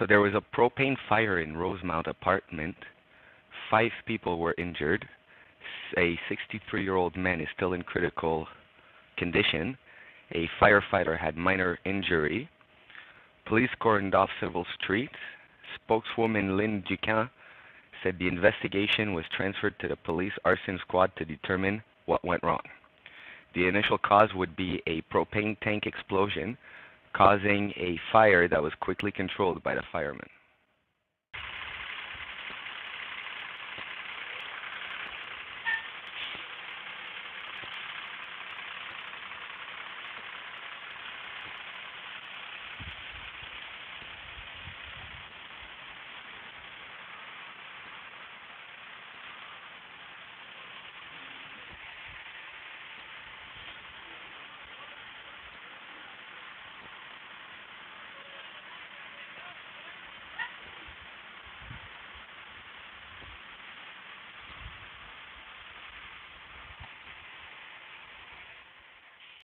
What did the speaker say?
So there was a propane fire in Rosemont apartment. Five people were injured. A 63-year-old man is still in critical condition. A firefighter had minor injury. Police cordoned off several streets. Spokeswoman Lynn Ducan said the investigation was transferred to the police arson squad to determine what went wrong. The initial cause would be a propane tank explosion, causing a fire that was quickly controlled by the firemen.